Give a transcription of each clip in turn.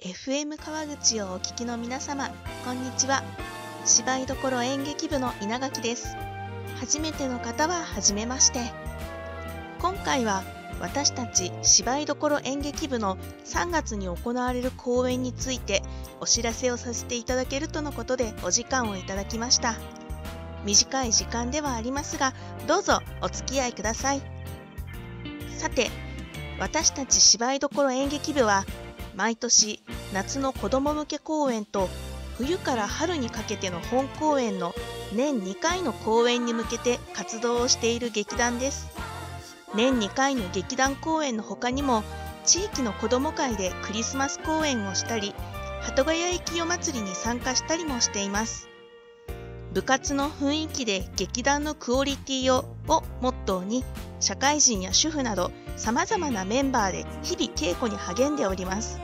FM 川口をお聞きの皆様こんにちは。芝居どころ演劇部の稲垣です。初めての方は初めまして。今回は私たち芝居どころ演劇部の3月に行われる公演についてお知らせをさせていただけるとのことでお時間をいただきました。短い時間ではありますがどうぞお付き合いください。さて私たち芝居どころ演劇部は毎年夏の子ども向け公演と冬から春にかけての本公演の年2回の公演に向けて活動をしている劇団です。年2回の劇団公演の他にも地域の子ども会でクリスマス公演をしたり鳩ヶ谷駅夜祭りに参加したりもしています。部活の雰囲気で劇団のクオリティををモットーに社会人や主婦などさまざまなメンバーで日々稽古に励んでおります。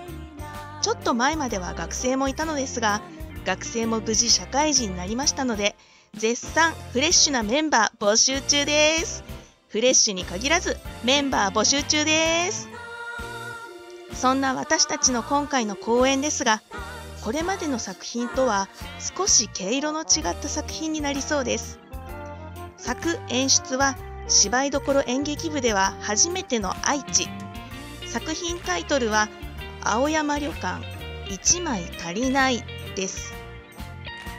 ちょっと前までは学生もいたのですが学生も無事社会人になりましたので絶賛フレッシュなメンバー募集中です。フレッシュに限らずメンバー募集中です。そんな私たちの今回の公演ですがこれまでの作品とは少し毛色の違った作品になりそうです。作演出は芝居どころ演劇部では初めての愛知。作品タイトルは青山旅館1枚足りないです。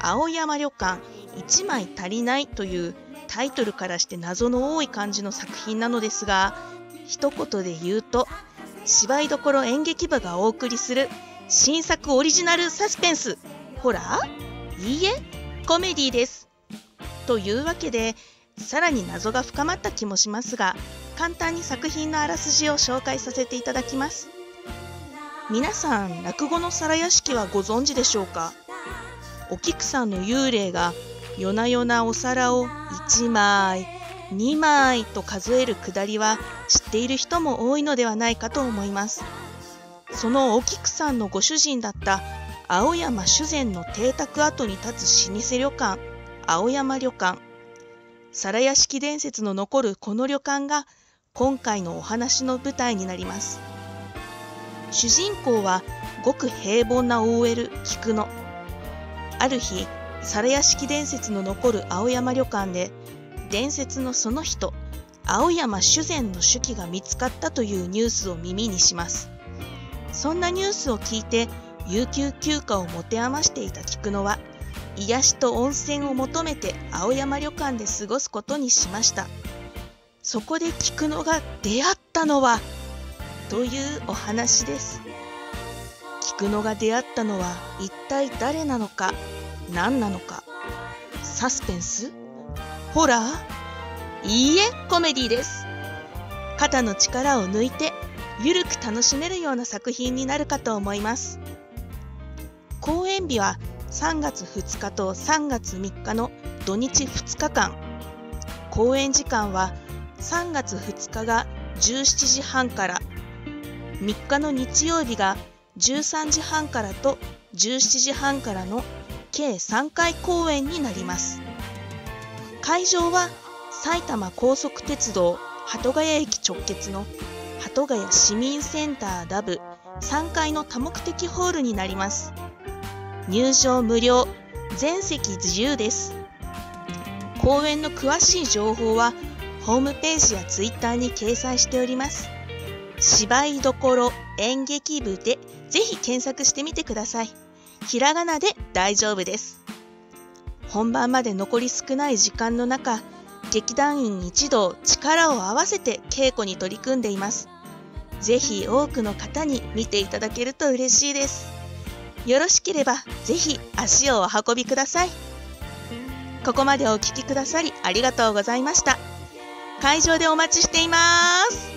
青山旅館1枚足りないというタイトルからして謎の多い感じの作品なのですが一言で言うと芝居どころ演劇部がお送りする新作オリジナルサスペンス。ホラーいいえコメディです。というわけでさらに謎が深まった気もしますが簡単に作品のあらすじを紹介させていただきます。皆さん落語の皿屋敷はご存知でしょうか？お菊さんの幽霊が夜な夜なお皿を1枚2枚と数えるくだりは知っている人も多いのではないかと思います。そのお菊さんのご主人だった青山修善の邸宅跡に立つ老舗旅館青山旅館。皿屋敷伝説の残るこの旅館が今回のお話の舞台になります。主人公はごく平凡な OL 菊野ある日皿屋敷伝説の残る青山旅館で伝説のその人青山修善の手記が見つかったというニュースを耳にします。そんなニュースを聞いて有給休暇を持て余していた菊野は癒しと温泉を求めて青山旅館で過ごすことにしました。そこで菊野が出会ったのはというお話です。菊野が出会ったのは一体誰なのか何なのか。サスペンス？ホラー？いいえコメディです。肩の力を抜いてゆるく楽しめるような作品になるかと思います。公演日は3月2日と3月3日の土日2日間。公演時間は3月2日が17時半から。3日の日曜日が13時半からと17時半からの計3回公演になります。会場は埼玉高速鉄道鳩ヶ谷駅直結の鳩ヶ谷市民センターダブ3階の多目的ホールになります。入場無料。全席自由です。公演の詳しい情報はホームページやツイッターに掲載しております。芝居どころ演劇部でぜひ検索してみてください。ひらがなで大丈夫です。本番まで残り少ない時間の中劇団員一同力を合わせて稽古に取り組んでいます。ぜひ多くの方に見ていただけると嬉しいです。よろしければぜひ足をお運びください。ここまでお聴きくださりありがとうございました。会場でお待ちしています。